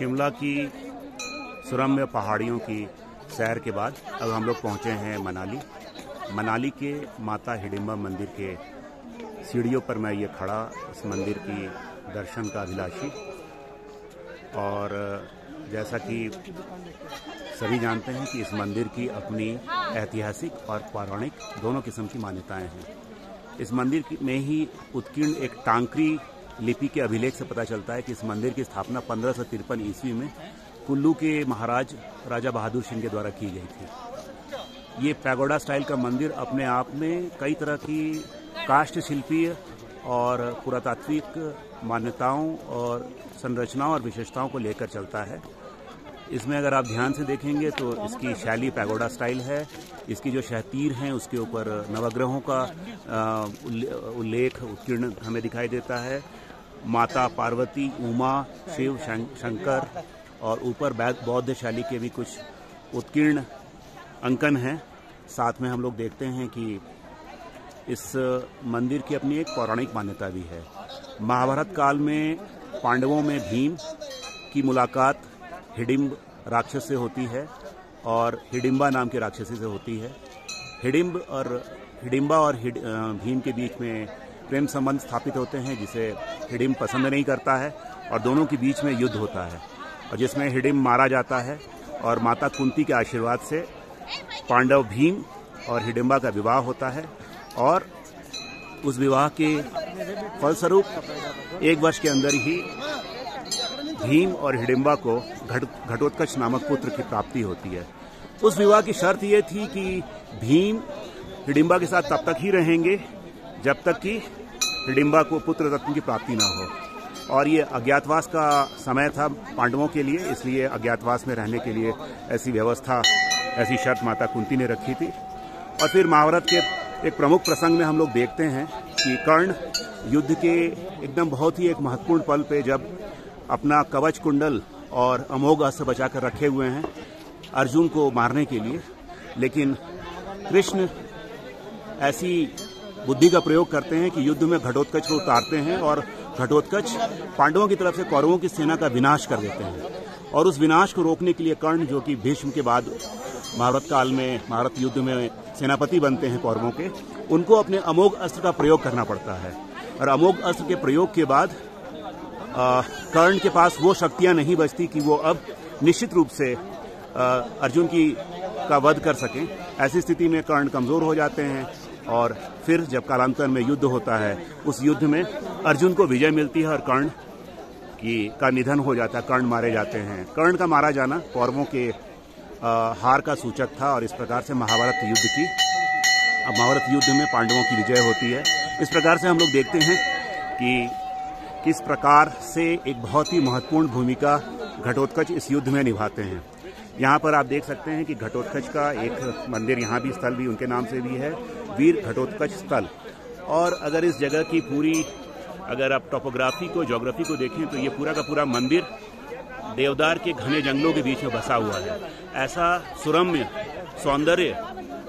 शिमला की सुरम्य पहाड़ियों की सैर के बाद अब हम लोग पहुँचे हैं मनाली। मनाली के माता हिडिम्बा मंदिर के सीढ़ियों पर मैं ये खड़ा इस मंदिर की दर्शन का अभिलाषी। और जैसा कि सभी जानते हैं कि इस मंदिर की अपनी ऐतिहासिक और पौराणिक दोनों किस्म की मान्यताएँ हैं। इस मंदिर में ही उत्कीर्ण एक टांकरी लिपि के अभिलेख से पता चलता है कि इस मंदिर की स्थापना पंद्रह सौ तिरपन ईस्वी में कुल्लू के महाराज राजा बहादुर सिंह के द्वारा की गई थी। ये पैगोडा स्टाइल का मंदिर अपने आप में कई तरह की काष्ठ शिल्पीय और पुरातात्विक मान्यताओं और संरचनाओं और विशेषताओं को लेकर चलता है। इसमें अगर आप ध्यान से देखेंगे तो इसकी शैली पैगोडा स्टाइल है। इसकी जो शहतीर हैं, उसके ऊपर नवग्रहों का उल्लेख, उत्कीर्ण हमें दिखाई देता है। माता पार्वती, उमा, शिव शंकर और ऊपर बौद्ध शैली के भी कुछ उत्कीर्ण अंकन हैं। साथ में हम लोग देखते हैं कि इस मंदिर की अपनी एक पौराणिक मान्यता भी है। महाभारत काल में पांडवों में भीम की मुलाकात हिडिम्ब राक्षस से होती है और हिडिम्बा नाम के राक्षसी से होती है। हिडिम्ब और हिडिम्बा और हिड, भीम के बीच में प्रेम संबंध स्थापित होते हैं जिसे हिडिम्ब पसंद नहीं करता है और दोनों के बीच में युद्ध होता है और जिसमें हिडिम्ब मारा जाता है और माता कुंती के आशीर्वाद से पांडव भीम और हिडिम्बा का विवाह होता है और उस विवाह के फलस्वरूप एक वर्ष के अंदर ही भीम और हिडिम्बा को घट, घटोत्कच नामक पुत्र की प्राप्ति होती है। उस विवाह की शर्त यह थी कि भीम हिडिम्बा के साथ तब तक ही रहेंगे, जब तक कि हिडिम्बा को पुत्र रत्न की प्राप्ति ना हो। और ये अज्ञातवास का समय था पांडवों के लिए, इसलिए अज्ञातवास में रहने के लिए ऐसी व्यवस्था, ऐसी शर्त माता कुंती ने रखी थी। और फिर महाभारत के एक प्रमुख प्रसंग में हम लोग देखते हैं कि कर्ण युद्ध के एकदम बहुत ही एक महत्वपूर्ण पल पे जब अपना कवच कुंडल और अमोघ अस्त्र बचा कर रखे हुए हैं अर्जुन को मारने के लिए। लेकिन कृष्ण ऐसी बुद्धि का प्रयोग करते हैं कि युद्ध में घटोत्कच को उतारते हैं और घटोत्कच पांडवों की तरफ़ से कौरवों की सेना का विनाश कर देते हैं। और उस विनाश को रोकने के लिए कर्ण, जो कि भीष्म के बाद महाभारत काल में, महाभारत युद्ध में सेनापति बनते हैं कौरवों के, उनको अपने अमोघ अस्त्र का प्रयोग करना पड़ता है। और अमोघ अस्त्र के प्रयोग के बाद कर्ण के पास वो शक्तियाँ नहीं बचती कि वो अब निश्चित रूप से अर्जुन की का वध कर सकें। ऐसी स्थिति में कर्ण कमज़ोर हो जाते हैं और फिर जब कालांतर में युद्ध होता है उस युद्ध में अर्जुन को विजय मिलती है और कर्ण की का निधन हो जाता है कर्ण मारे जाते हैं। कर्ण का मारा जाना कौरवों के आ, हार का सूचक था और इस प्रकार से महाभारत युद्ध की अब महाभारत युद्ध में पांडवों की विजय होती है। इस प्रकार से हम लोग देखते हैं कि किस प्रकार से एक बहुत ही महत्वपूर्ण भूमिका घटोत्कच इस युद्ध में निभाते हैं। यहाँ पर आप देख सकते हैं कि घटोत्कच का एक मंदिर यहाँ भी स्थल भी उनके नाम से भी है, वीर घटोत्कच स्थल। और अगर इस जगह की पूरी, अगर आप टोपोग्राफी को जोग्राफी को देखें तो ये पूरा का पूरा मंदिर देवदार के घने जंगलों के बीच में बसा हुआ है। ऐसा सुरम्य सौंदर्य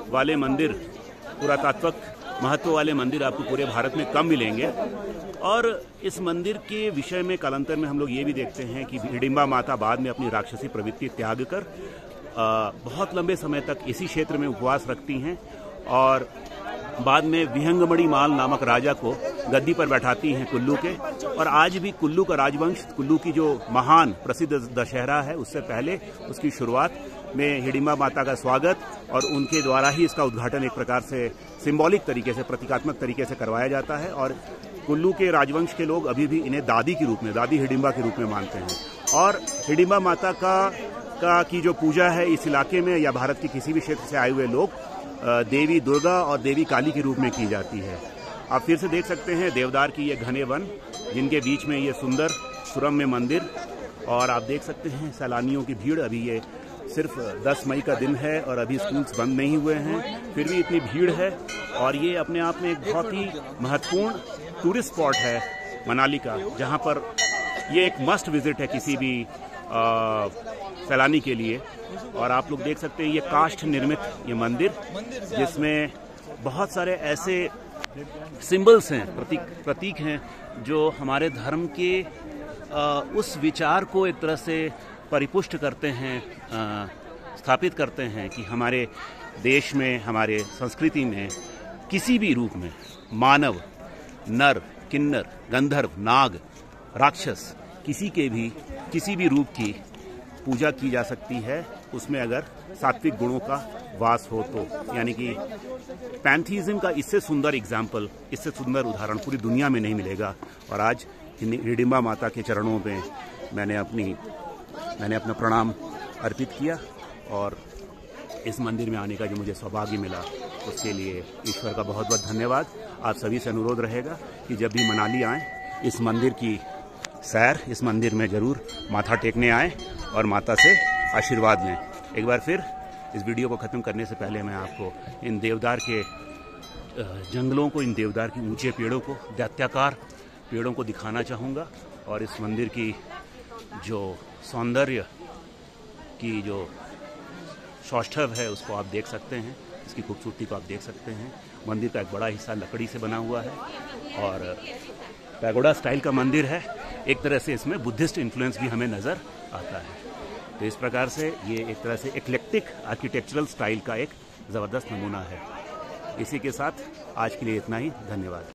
वाले मंदिर, पुरातात्वक महत्व वाले मंदिर आपको पूरे भारत में कम मिलेंगे। और इस मंदिर के विषय में कालांतर में हम लोग ये भी देखते हैं कि हिडिम्बा माता बाद में अपनी राक्षसी प्रवृत्ति त्याग कर आ, बहुत लंबे समय तक इसी क्षेत्र में उपवास रखती हैं और बाद में विहंगमणि माल नामक राजा को गद्दी पर बैठाती हैं कुल्लू के। और आज भी कुल्लू का राजवंश कुल्लू की जो महान प्रसिद्ध दशहरा है उससे पहले उसकी शुरुआत में हिडिम्बा माता का स्वागत और उनके द्वारा ही इसका उद्घाटन एक प्रकार से सिंबॉलिक तरीके से प्रतीकात्मक तरीके से करवाया जाता है। और कुल्लू के राजवंश के लोग अभी भी इन्हें दादी के रूप में, दादी हिडिम्बा के रूप में मानते हैं। और हिडिम्बा माता का का, की जो पूजा है इस इलाके में या भारत के किसी भी क्षेत्र से आए हुए लोग देवी दुर्गा और देवी काली के रूप में की जाती है। आप फिर से देख सकते हैं देवदार की ये घने वन, जिनके बीच में ये सुंदर सुरम्य मंदिर, और आप देख सकते हैं सैलानियों की भीड़ अभी ये सिर्फ़ 10 मई का दिन है और अभी स्कूल्स बंद नहीं हुए हैं फिर भी इतनी भीड़ है और ये अपने आप में एक बहुत ही महत्वपूर्ण टूरिस्ट स्पॉट है मनाली का जहाँ पर ये एक मस्ट विज़िट है किसी भी सैलानी के लिए। और आप लोग देख सकते हैं ये काष्ठ निर्मित ये मंदिर जिसमें बहुत सारे ऐसे सिंबल्स हैं प्रतीक प्रतीक हैं जो हमारे धर्म के आ, उस विचार को एक तरह से परिपुष्ट करते हैं स्थापित करते हैं कि हमारे देश में, हमारे संस्कृति में, किसी भी रूप में, मानव, नर, किन्नर, गंधर्व, नाग, राक्षस, किसी के भी, किसी भी रूप की पूजा की जा सकती है। उसमें अगर सात्विक गुणों का वास हो तो यानी कि पैंथीज्म का इससे सुंदर एग्ज़ाम्पल इससे सुंदर उदाहरण पूरी दुनिया में नहीं मिलेगा। और आज हिडिम्बा माता के चरणों में मैंने अपनी मैंने अपना प्रणाम अर्पित किया और इस मंदिर में आने का जो मुझे सौभाग्य मिला, उसके लिए ईश्वर का बहुत बहुत धन्यवाद। आप सभी से अनुरोध रहेगा कि जब भी मनाली आएँ, इस मंदिर की सैर, इस मंदिर में ज़रूर माथा टेकने आए और माता से आशीर्वाद लें। एक बार फिर इस वीडियो को ख़त्म करने से पहले मैं आपको इन देवदार के जंगलों को, इन देवदार के ऊँचे पेड़ों को, दैत्याकार पेड़ों को दिखाना चाहूँगा और इस मंदिर की जो सौंदर्य की जो सौष्ठव है, उसको आप देख सकते हैं। इसकी खूबसूरती को आप देख सकते हैं। मंदिर का एक बड़ा हिस्सा लकड़ी से बना हुआ है और पैगोडा स्टाइल का मंदिर है। एक तरह से इसमें बुद्धिस्ट इन्फ्लुएंस भी हमें नज़र आता है। तो इस प्रकार से ये एक तरह से इक्लेक्टिक आर्किटेक्चरल स्टाइल का एक ज़बरदस्त नमूना है। इसी के साथ आज के लिए इतना ही। धन्यवाद।